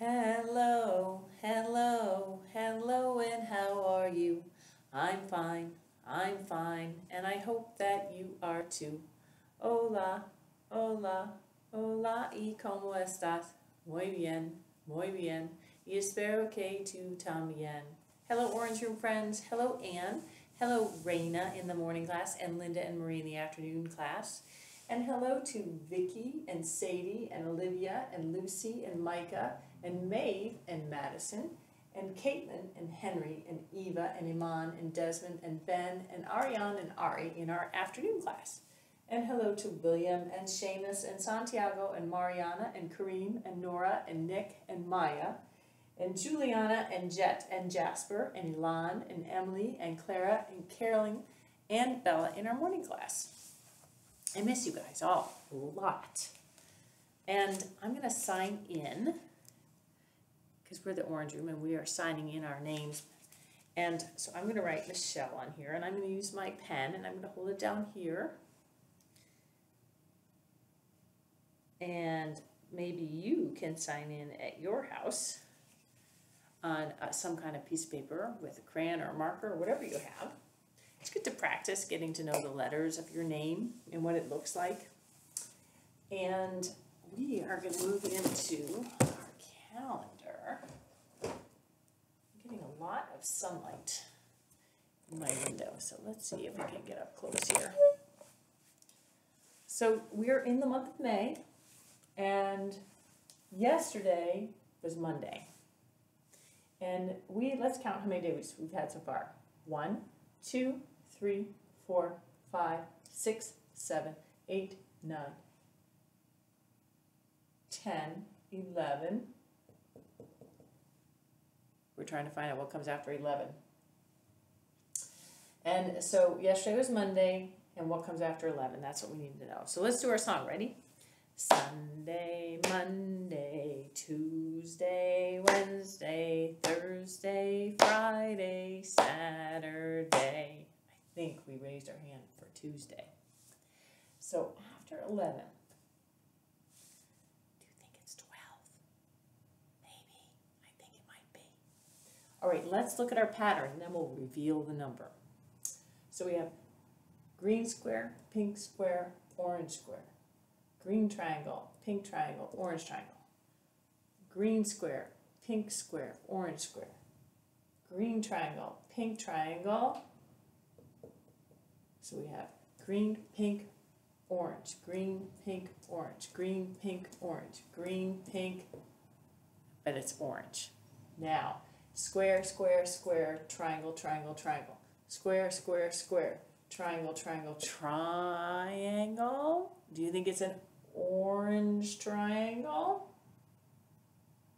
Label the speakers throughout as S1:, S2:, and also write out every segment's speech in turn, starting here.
S1: Hello, hello, hello, and how are you? I'm fine, I'm fine, and I hope that you are too. Hola, hola, hola, y como estás? Muy bien, muy bien, y espero que tú también. Hello, Orange Room friends. Hello, Anne. Hello, Raina in the morning class, and Linda and Marie in the afternoon class. And hello to Vicky and Sadie and Olivia and Lucy and Micah and Maeve and Madison and Caitlin and Henry and Eva and Iman and Desmond and Ben and Ariane and Ari in our afternoon class. And hello to William and Seamus and Santiago and Mariana and Kareem and Nora and Nick and Maya and Juliana and Jet and Jasper and Elan and Emily and Clara and Carolyn and Bella in our morning class. I miss you guys all a lot. And I'm going to sign in because we're the Orange Room and we are signing in our names. And so I'm going to write Michelle on here and I'm going to use my pen and I'm going to hold it down here. And maybe you can sign in at your house on uh, some kind of piece of paper with a crayon or a marker or whatever you have. It's good to practice getting to know the letters of your name and what it looks like. And we are going to move into our calendar. I'm getting of sunlight in my window, so let's see if we can get up close here. So we're in the month of May, and yesterday was Monday. And we, let's count how many days we've had so far. One, two, three, four, five, six, seven, eight, nine, ten, eleven. We're trying to find out what comes after eleven. And so yesterday was Monday, and what comes after eleven? That's what we need to know. So let's do our song. Ready? Sunday, Monday, Tuesday, Wednesday, Thursday, Friday, Saturday. I think we raised our hand for Tuesday. So after 11, do you think it's 12? Maybe. I think it might be. All right, let's look at our pattern, then we'll reveal the number. So we have green square, pink square, orange square green triangle, pink triangle, orange triangle. Green square, pink square, orange square. Green triangle, pink triangle. So we have green, pink, orange, green, pink, orange, green, pink, orange, green, pink, but it's orange. Now, square, square, square, triangle, triangle, triangle. Square, square, square, triangle, triangle, triangle. Do you think it's an orange triangle.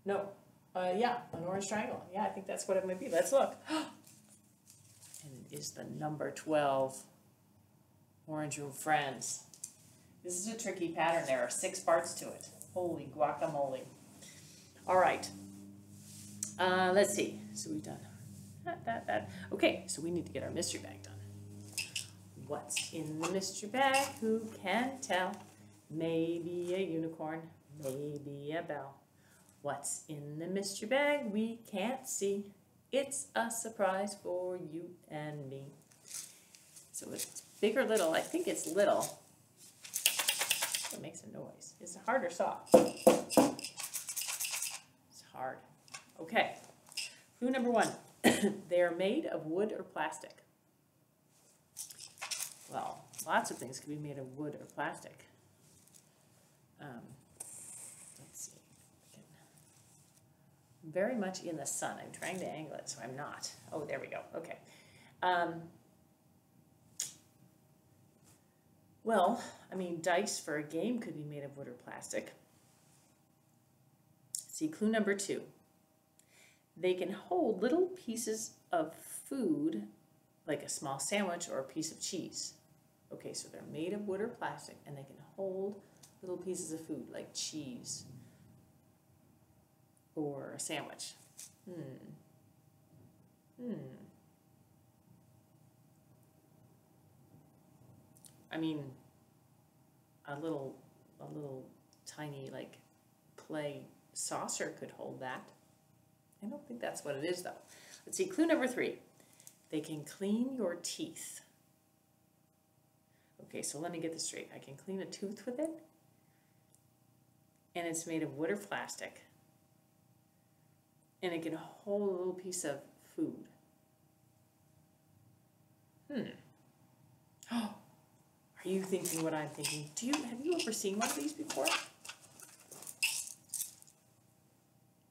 S1: No, uh, yeah, an orange triangle. Yeah, I think that's what it might be. Let's look. and it is the number 12 orange room friends. This is a tricky pattern. There are six parts to it. Holy guacamole. All right. Uh, let's see. So we've done that, that, that. Okay, so we need to get our mystery bag done. What's in the mystery bag? Who can tell? Maybe a unicorn, maybe a bell. What's in the mystery bag we can't see? It's a surprise for you and me. So it's big or little. I think it's little. It makes a noise. Is it hard or soft? It's hard. Okay. Clue number one. they are made of wood or plastic. Well, lots of things can be made of wood or plastic. Um, let's see. Very much in the sun. I'm trying to angle it, so I'm not. Oh, there we go. Okay. Um, well, I mean, dice for a game could be made of wood or plastic. See, clue number two. They can hold little pieces of food, like a small sandwich or a piece of cheese. Okay, so they're made of wood or plastic, and they can hold little pieces of food like cheese or a sandwich. Hmm. Hmm. I mean, a little, a little tiny like clay saucer could hold that. I don't think that's what it is though. Let's see, clue number three. They can clean your teeth. Okay, so let me get this straight. I can clean a tooth with it. And it's made of wood or plastic. And it can hold a little piece of food. Hmm. Oh, are you thinking what I'm thinking? Do you have you ever seen one of these before?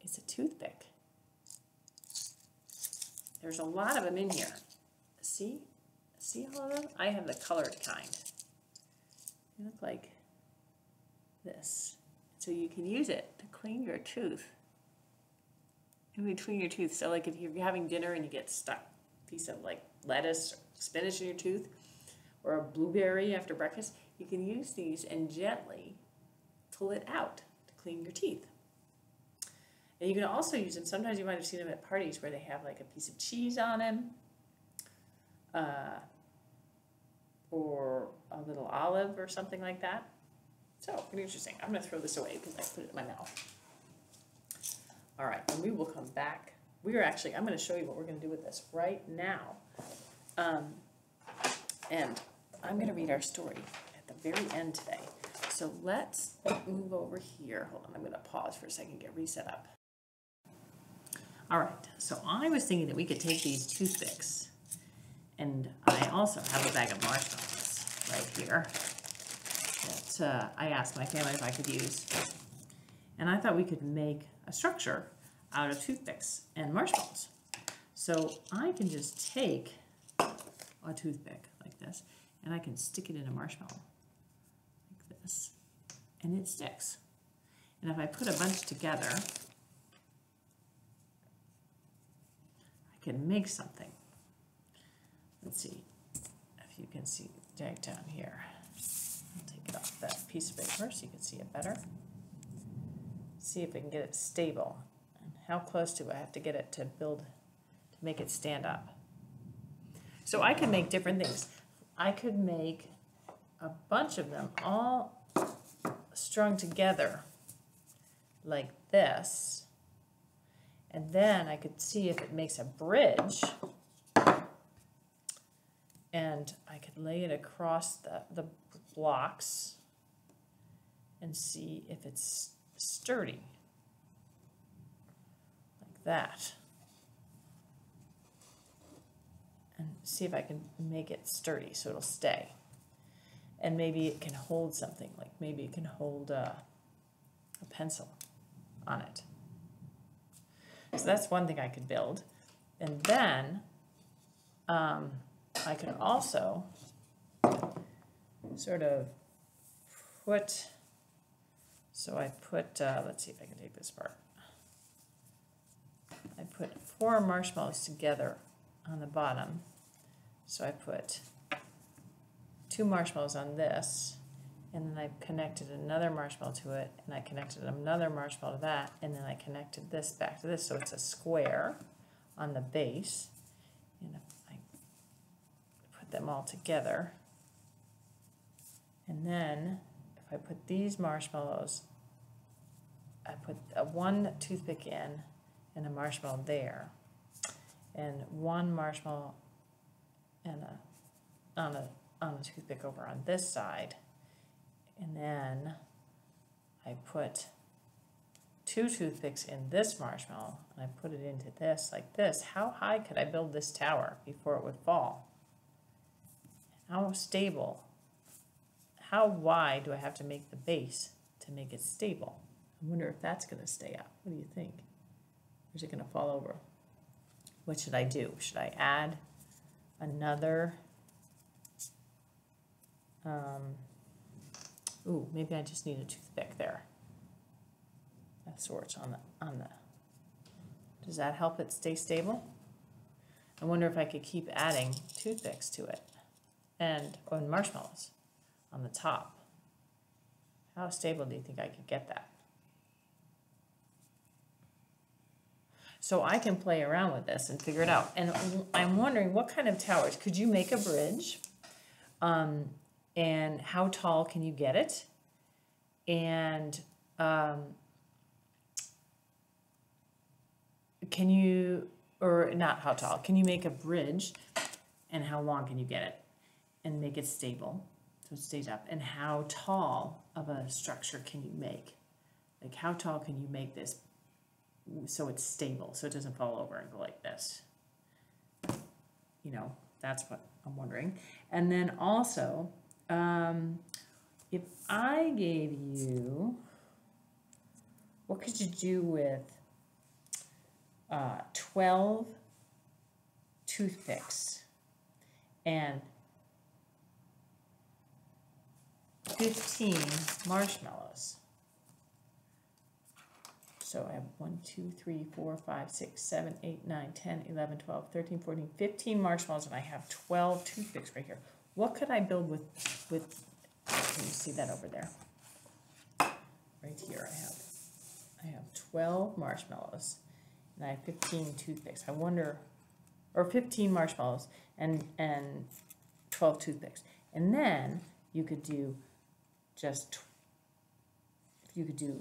S1: It's a toothpick. There's a lot of them in here. See? See all of them? I have the colored kind. They look like this. So you can use it to clean your tooth. In between your teeth. So like if you're having dinner and you get stuck piece of like lettuce or spinach in your tooth or a blueberry after breakfast, you can use these and gently pull it out to clean your teeth. And you can also use them, sometimes you might have seen them at parties where they have like a piece of cheese on them, uh, or a little olive or something like that. So, interesting. I'm going to throw this away because I put it in my mouth. All right, and we will come back. We are actually, I'm going to show you what we're going to do with this right now. Um, and I'm going to read our story at the very end today. So let's move over here. Hold on, I'm going to pause for a second, get reset up. All right, so I was thinking that we could take these toothpicks, and I also have a bag of marshmallows right here that uh, I asked my family if I could use. And I thought we could make a structure out of toothpicks and marshmallows. So I can just take a toothpick like this, and I can stick it in a marshmallow like this, and it sticks. And if I put a bunch together, can make something. Let's see if you can see down here. I'll take it off that piece of paper so you can see it better. See if I can get it stable. And how close do I have to get it to build, to make it stand up? So I could make different things. I could make a bunch of them all strung together like this and then I could see if it makes a bridge. And I could lay it across the, the blocks and see if it's sturdy. Like that. And see if I can make it sturdy so it'll stay. And maybe it can hold something, like maybe it can hold a, a pencil on it. So that's one thing I could build. And then um, I could also sort of put, so I put, uh, let's see if I can take this apart. I put four marshmallows together on the bottom. So I put two marshmallows on this and then I connected another marshmallow to it, and I connected another marshmallow to that, and then I connected this back to this, so it's a square on the base. And I put them all together, and then if I put these marshmallows, I put a one toothpick in and a marshmallow there, and one marshmallow and a on a on a toothpick over on this side and then I put two toothpicks in this marshmallow and I put it into this like this. How high could I build this tower before it would fall? How stable? How wide do I have to make the base to make it stable? I wonder if that's going to stay up. What do you think? Or is it going to fall over? What should I do? Should I add another um, Ooh, maybe I just need a toothpick there. That sorts on the, on the, does that help it stay stable? I wonder if I could keep adding toothpicks to it and, or marshmallows on the top. How stable do you think I could get that? So I can play around with this and figure it out. And I'm wondering what kind of towers, could you make a bridge? Um, and how tall can you get it? And um, can you, or not how tall, can you make a bridge and how long can you get it? And make it stable, so it stays up, and how tall of a structure can you make? Like how tall can you make this so it's stable, so it doesn't fall over and go like this? You know, that's what I'm wondering. And then also, um, if I gave you, what could you do with uh, 12 toothpicks and 15 marshmallows? So I have 1, 2, 3, 4, 5, 6, 7, 8, 9, 10, 11, 12, 13, 14, 15 marshmallows, and I have 12 toothpicks right here. What could I build with, with, can you see that over there? Right here I have, I have 12 marshmallows, and I have 15 toothpicks. I wonder, or 15 marshmallows and, and 12 toothpicks. And then you could do just, you could do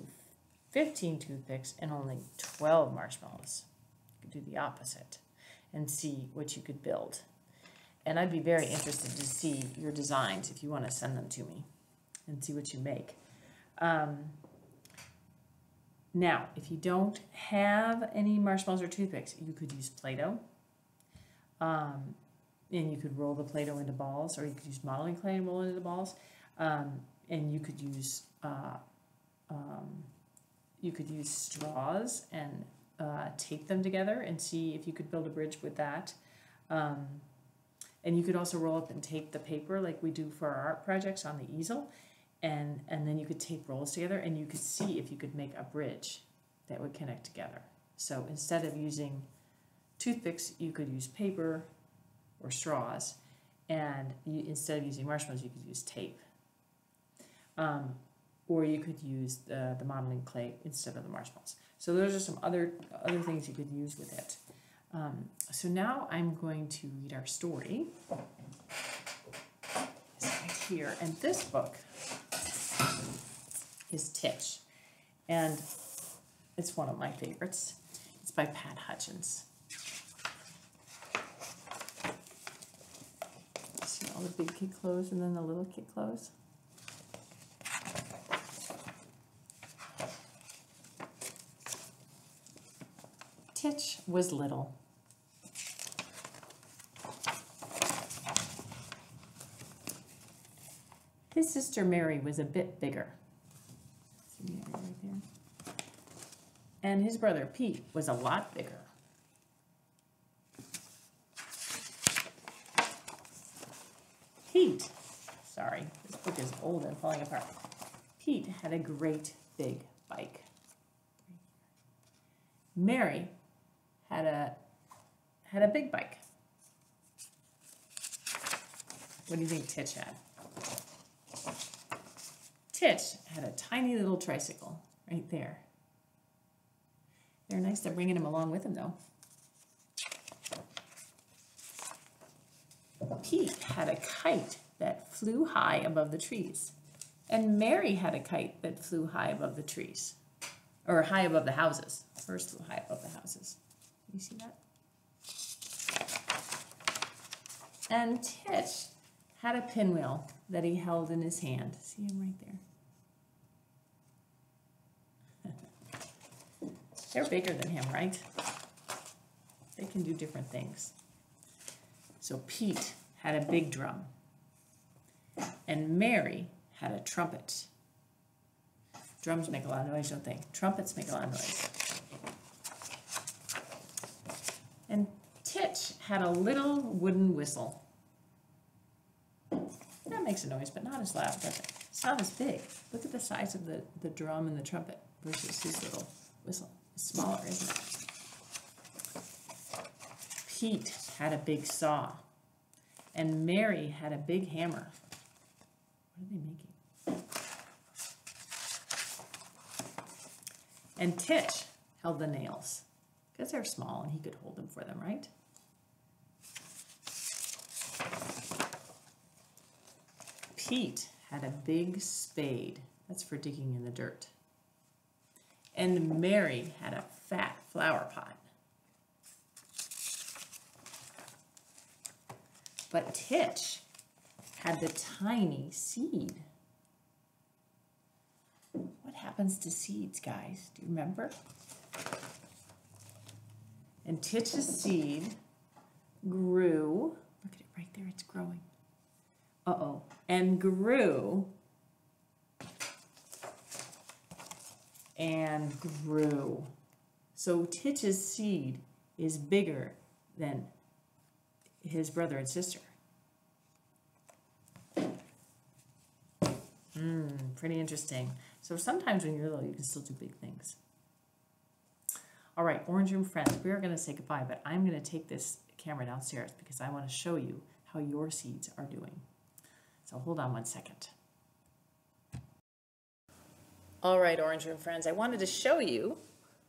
S1: 15 toothpicks and only 12 marshmallows. You could do the opposite and see what you could build. And I'd be very interested to see your designs if you want to send them to me and see what you make. Um, now, if you don't have any marshmallows or toothpicks, you could use Play-Doh. Um, and you could roll the Play-Doh into balls, or you could use modeling clay and roll it into balls. Um, and you could use uh, um, you could use straws and uh, tape them together and see if you could build a bridge with that. Um, and you could also roll up and tape the paper like we do for our art projects on the easel. And, and then you could tape rolls together and you could see if you could make a bridge that would connect together. So instead of using toothpicks, you could use paper or straws. And you, instead of using marshmallows, you could use tape. Um, or you could use the, the modeling clay instead of the marshmallows. So those are some other, other things you could use with it. Um, so now I'm going to read our story. It's right here. And this book is Titch. And it's one of my favorites. It's by Pat Hutchins. See all the big kid clothes and then the little kid clothes? Titch was little. His sister Mary was a bit bigger. And his brother Pete was a lot bigger. Pete, sorry, this book is old and falling apart. Pete had a great big bike. Mary had a had a big bike. What do you think Titch had? Titch had a tiny little tricycle right there. They're nice to bringing him along with him though. Pete had a kite that flew high above the trees. And Mary had a kite that flew high above the trees. Or high above the houses. First flew high above the houses. You see that? And Titch had a pinwheel that he held in his hand. See him right there? They're bigger than him, right? They can do different things. So Pete had a big drum. And Mary had a trumpet. Drums make a lot of noise, don't they? Trumpets make a lot of noise. And Titch had a little wooden whistle. That makes a noise, but not as loud, does it? It's not as big. Look at the size of the, the drum and the trumpet versus his little whistle. It's smaller, isn't it? Pete had a big saw. And Mary had a big hammer. What are they making? And Titch held the nails because they're small and he could hold them for them, right? Pete had a big spade. That's for digging in the dirt. And Mary had a fat flower pot. But Titch had the tiny seed. What happens to seeds, guys? Do you remember? And Titch's seed grew. Look at it right there, it's growing. Uh oh. And grew. And grew. So Titch's seed is bigger than his brother and sister. Hmm, pretty interesting. So sometimes when you're little, you can still do big things. All right, Orange Room friends, we are going to say goodbye, but I'm going to take this camera downstairs because I want to show you how your seeds are doing. So hold on one second. All right, Orange Room friends, I wanted to show you,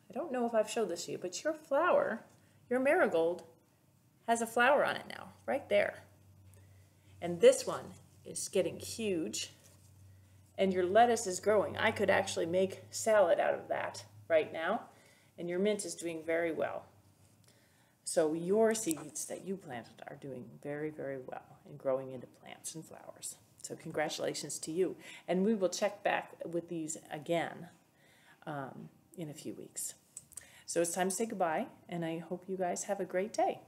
S1: I don't know if I've showed this to you, but your flower, your marigold, has a flower on it now, right there. And this one is getting huge and your lettuce is growing. I could actually make salad out of that right now and your mint is doing very well. So your seeds that you planted are doing very, very well and growing into plants and flowers. So congratulations to you. And we will check back with these again um, in a few weeks. So it's time to say goodbye, and I hope you guys have a great day.